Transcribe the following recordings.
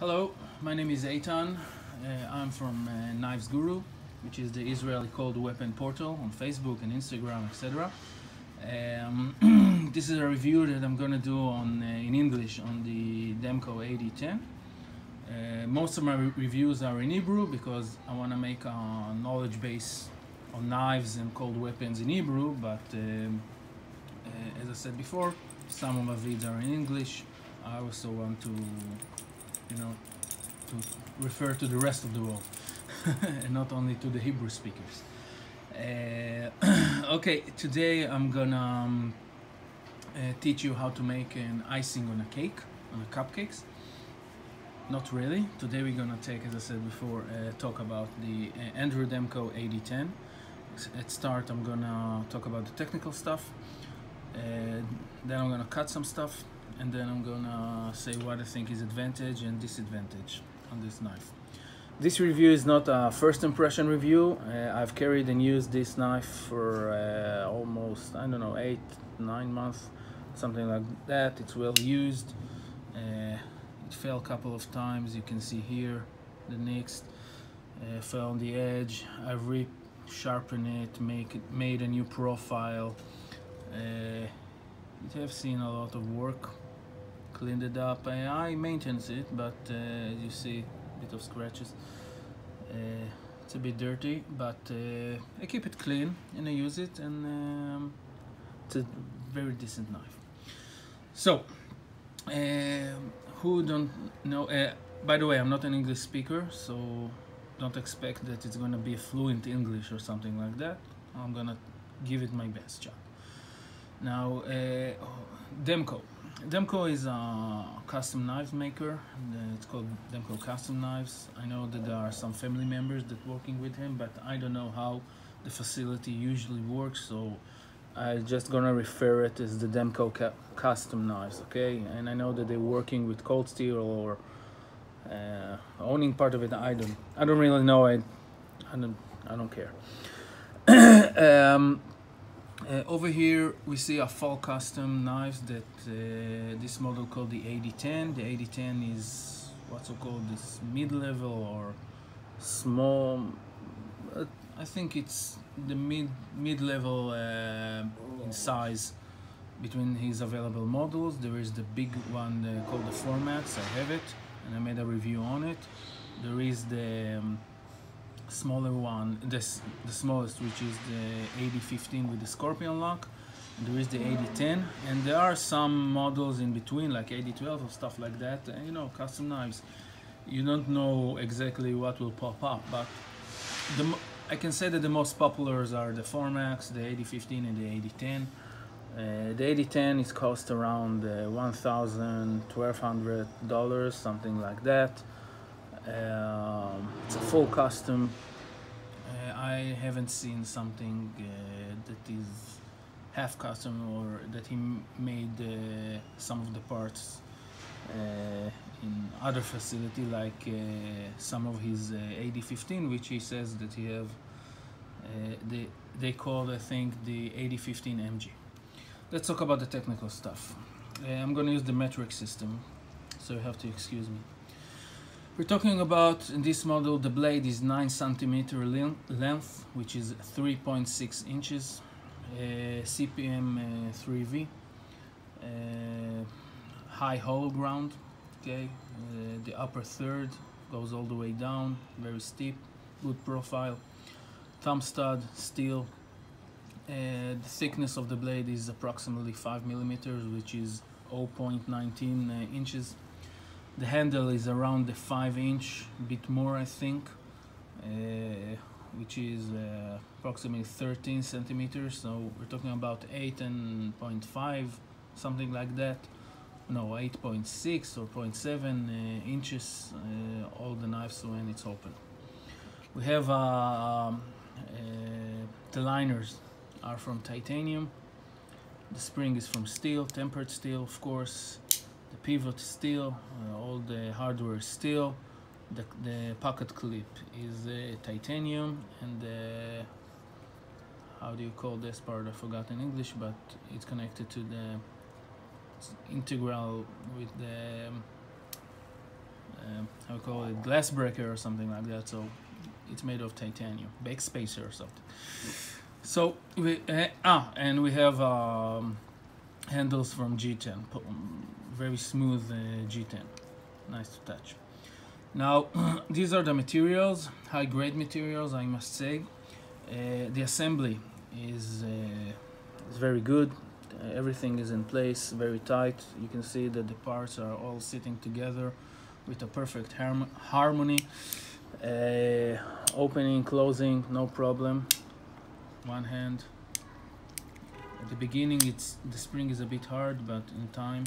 Hello, my name is Eytan. Uh, I'm from uh, Knives Guru, which is the Israeli cold weapon portal on Facebook and Instagram, etc. Um, this is a review that I'm gonna do on uh, in English on the Demko AD10. Uh, most of my re reviews are in Hebrew because I want to make a knowledge base on knives and cold weapons in Hebrew, but um, uh, as I said before, some of my videos are in English. I also want to you know, to refer to the rest of the world and not only to the Hebrew speakers. Uh, okay, today I'm gonna um, uh, teach you how to make an icing on a cake, on a cupcakes. Not really. Today we're gonna take, as I said before, uh, talk about the uh, Andrew Demko AD10. At start, I'm gonna talk about the technical stuff. Uh, then I'm gonna cut some stuff and then I'm gonna say what I think is advantage and disadvantage on this knife. This review is not a first impression review. Uh, I've carried and used this knife for uh, almost, I don't know, eight, nine months, something like that. It's well used. Uh, it fell a couple of times. You can see here the next uh, fell on the edge. I've re-sharpened it, make it, made a new profile. Uh, it have seen a lot of work cleaned it up. I, I maintenance it, but uh, you see a bit of scratches. Uh, it's a bit dirty, but uh, I keep it clean and I use it, and um, it's a very decent knife. So, um, who don't know? Uh, by the way, I'm not an English speaker, so don't expect that it's gonna be fluent English or something like that. I'm gonna give it my best shot. Now, uh, Demko. Demko is a custom knives maker. It's called Demko Custom Knives. I know that there are some family members that working with him, but I don't know how the facility usually works. So I'm just gonna refer it as the Demko Custom Knives, okay? And I know that they're working with cold steel or uh, owning part of it. I don't. I don't really know. I. I don't. I don't care. um, uh, over here we see a full custom knives that uh, this model called the AD10. The AD10 is what's so called this mid-level or small. Uh, I think it's the mid mid-level uh, in size between his available models. There is the big one uh, called the Formats. I have it and I made a review on it. There is the um, smaller one, this the smallest, which is the AD15 with the Scorpion lock. There is the AD10, and there are some models in between, like 8012 or stuff like that. And, you know, custom knives. You don't know exactly what will pop up, but the I can say that the most populars are the Formax, the AD15, and the AD10. Uh, the AD10 is cost around uh, 1,000, 1,200 dollars, something like that. Um, it's a full custom. Uh, I haven't seen something uh, that is half custom or that he made uh, some of the parts uh, in other facility like uh, some of his uh, AD15 which he says that he have they, they call I think the AD15 MG. Let's talk about the technical stuff. I'm gonna use the metric system so you have to excuse me. We're talking about, in this model, the blade is 9 centimeter length, which is 3.6 inches, uh, CPM uh, 3V, uh, high hollow ground, okay, uh, the upper third goes all the way down, very steep, good profile, thumb stud, steel, uh, the thickness of the blade is approximately 5 millimeters, which is 0.19 uh, inches the handle is around the 5 inch bit more I think uh, which is uh, approximately 13 centimeters. So we're talking about 8 and 0.5 something like that. No 8.6 or 0.7 uh, inches uh, all the knives when it's open. We have uh, um, uh, the liners are from titanium. The spring is from steel tempered steel of course the pivot steel, uh, all the hardware steel. The, the pocket clip is uh, titanium and the how do you call this part? I forgot in English, but it's connected to the integral with the um, how we call it glass breaker or something like that. So it's made of titanium, bake spacer or something. So we uh, ah and we have um, handles from G10, very smooth uh, G10, nice to touch. Now these are the materials, high grade materials, I must say. Uh, the assembly is uh, is very good. Everything is in place, very tight. You can see that the parts are all sitting together with a perfect harmony. Uh, opening, closing, no problem. One hand. At the beginning, it's the spring is a bit hard, but in time,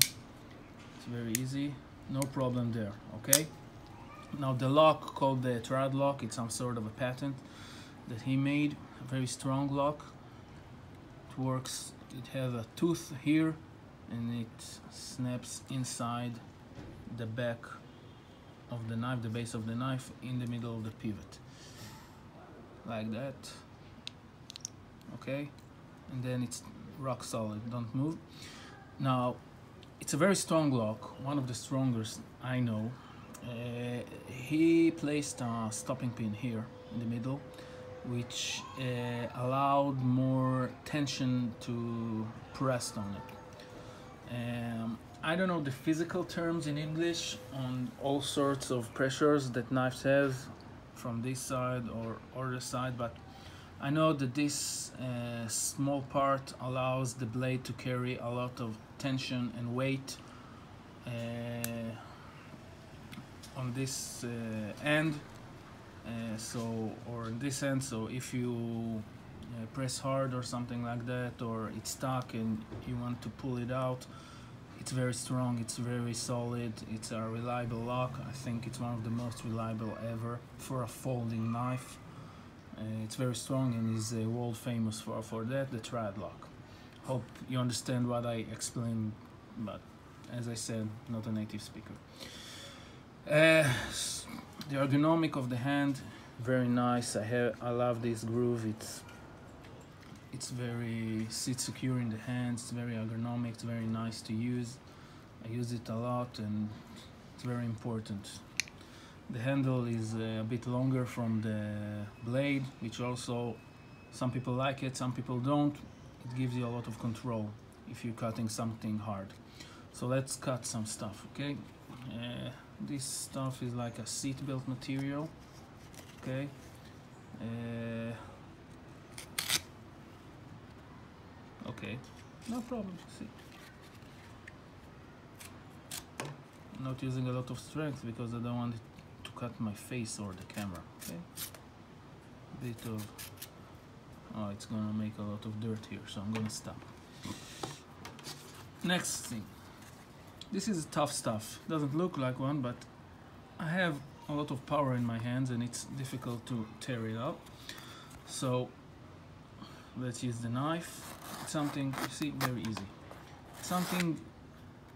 it's very easy. No problem there. Okay. Now the lock called the Triad lock. It's some sort of a patent that he made. A very strong lock. It works. It has a tooth here, and it snaps inside the back of the knife, the base of the knife, in the middle of the pivot. Like that. Okay? And then it's rock solid, don't move. Now, it's a very strong lock, one of the strongest I know. Uh, he placed a stopping pin here in the middle, which uh, allowed more tension to press on it. Um, I don't know the physical terms in English on all sorts of pressures that knives have from this side or other side, but I know that this uh, small part allows the blade to carry a lot of tension and weight uh, on this uh, end uh, so or in this end so if you uh, press hard or something like that or it's stuck and you want to pull it out it's very strong it's very solid it's a reliable lock. I think it's one of the most reliable ever for a folding knife it's very strong and is uh, world famous for, for that the triad lock hope you understand what I explained but as I said not a native speaker. Uh, the ergonomic of the hand very nice. I have I love this groove. It's it's very sit secure in the hands it's very ergonomic. It's very nice to use. I use it a lot and it's very important the handle is uh, a bit longer from the blade which also some people like it some people don't. It gives you a lot of control if you're cutting something hard. So let's cut some stuff okay? Uh, this stuff is like a seat belt material okay? Uh, okay no problem see. Not using a lot of strength because I don't want it cut my face or the camera okay? Bit of oh it's gonna make a lot of dirt here so I'm gonna stop. Next thing. This is tough stuff. Doesn't look like one but I have a lot of power in my hands and it's difficult to tear it up. So let's use the knife. It's something you see very easy. Something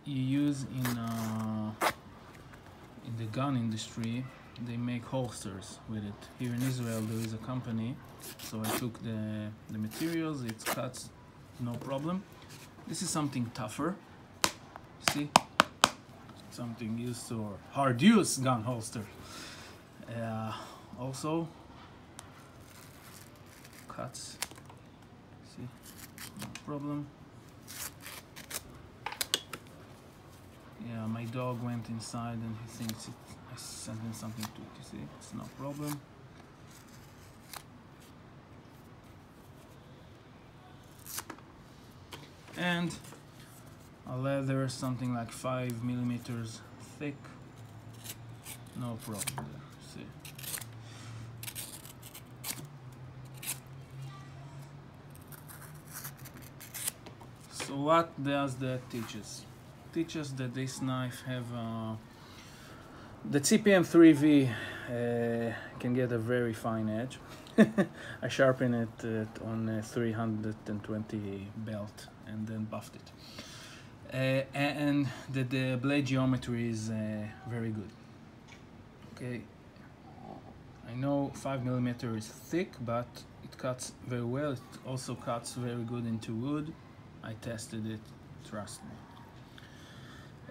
you use in uh, in the gun industry they make holsters with it. Here in Israel there is a company so I took the the materials it cuts no problem. This is something tougher. See? Something used to hard use gun holster. Uh, also cuts. See? No problem. Yeah my dog went inside and he thinks it, Him something to see. It's no problem. And a leather something like five millimeters thick. No problem there see. So what does that teach us? Teach us that this knife have uh, the CPM 3V uh, can get a very fine edge. I sharpen it uh, on a 320 belt and then buffed it. Uh, and the, the blade geometry is uh, very good. Okay. I know 5 millimeter is thick but it cuts very well. It also cuts very good into wood. I tested it trust me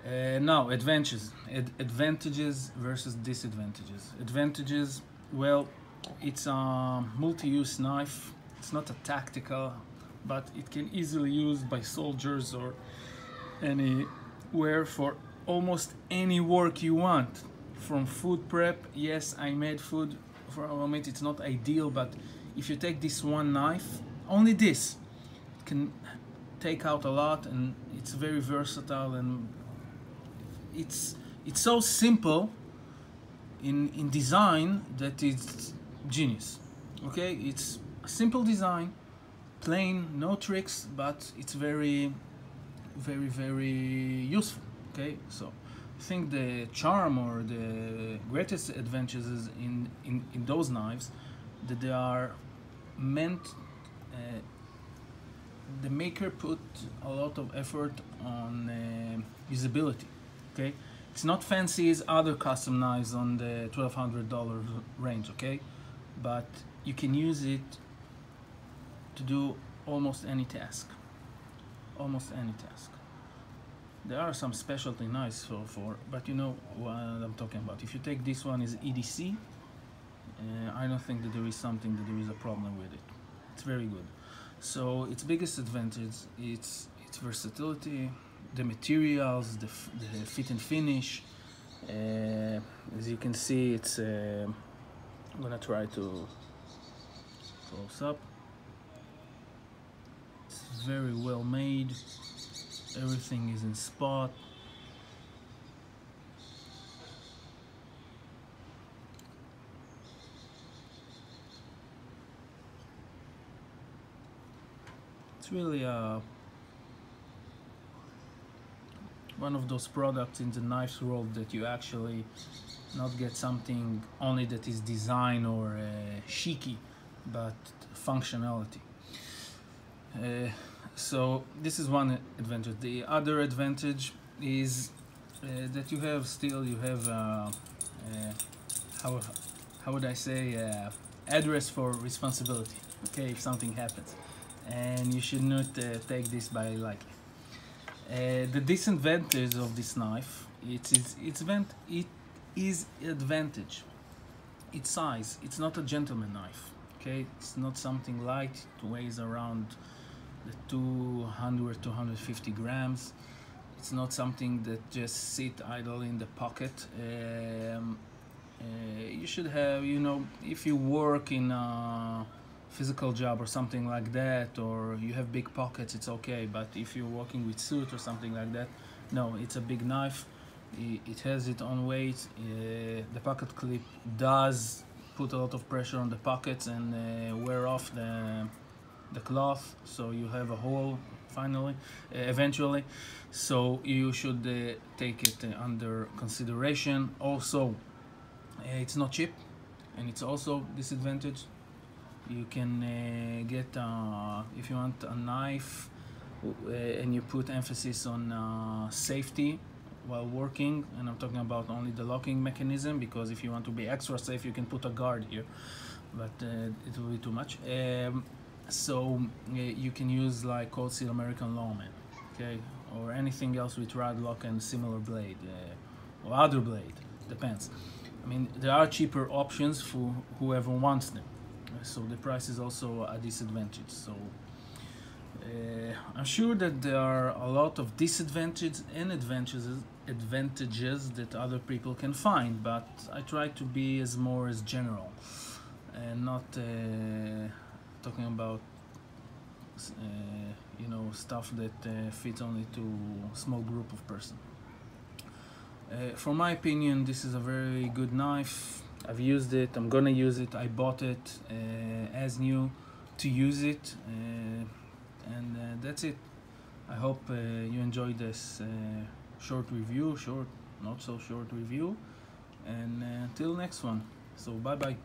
Uh, now, advantages. Ad- advantages versus disadvantages. Advantages, well, it's a multi-use knife. It's not a tactical, but it can easily used by soldiers or anywhere for almost any work you want. From food prep, yes, I made food for a moment. It's not ideal, but if you take this one knife, only this, can take out a lot, and it's very versatile and it's it's so simple in in design that it's genius okay? It's a simple design plain no tricks but it's very very very useful okay? So I think the charm or the greatest advantages is in, in, in those knives that they are meant uh, the maker put a lot of effort on uh, usability okay? It's not fancy as other custom knives on the $1200 range okay? But you can use it to do almost any task. Almost any task. There are some specialty knives for, for but you know what I'm talking about. If you take this one is EDC uh, I don't think that there is something that there is a problem with it. It's very good. So its biggest advantage it's its versatility the materials, the, the fit and finish. Uh, as you can see, it's. Uh, I'm gonna try to close up. It's very well made. Everything is in spot. It's really a one of those products in the knife world that you actually not get something only that is design or uh, but functionality. Uh, so this is one advantage. The other advantage is uh, that you have still you have uh, uh, how how would I say uh, address for responsibility. Okay, if something happens, and you should not take this by lightly. Uh, the disadvantage of this knife it is its vent it is advantage. Its size. It's not a gentleman knife okay? It's not something light. It weighs around the 200 250 grams. It's not something that just sit idle in the pocket. Um, uh, you should have you know if you work in a physical job or something like that or you have big pockets it's okay. But if you're working with suit or something like that no it's a big knife. It has its own weight. Uh, the pocket clip does put a lot of pressure on the pockets and uh, wear off the the cloth so you have a hole finally uh, eventually. So you should uh, take it uh, under consideration. Also uh, it's not cheap and it's also disadvantage you can uh, get uh, if you want a knife uh, and you put emphasis on uh, safety while working and I'm talking about only the locking mechanism because if you want to be extra safe you can put a guard here but uh, it will be too much. Um, so uh, you can use like cold steel American lawman okay or anything else with Triad lock and similar blade or other blade depends. I mean there are cheaper options for whoever wants them so the price is also a disadvantage. So uh, I'm sure that there are a lot of disadvantages and advantages advantages that other people can find but I try to be as more as general and not uh, talking about uh, you know stuff that uh, fits only to a small group of person. Uh, from my opinion this is a very good knife I've used it, I'm gonna use it, I bought it uh, as new to use it uh, and uh, that's it. I hope uh, you enjoyed this short review, short, not so short review and until next one. So bye bye.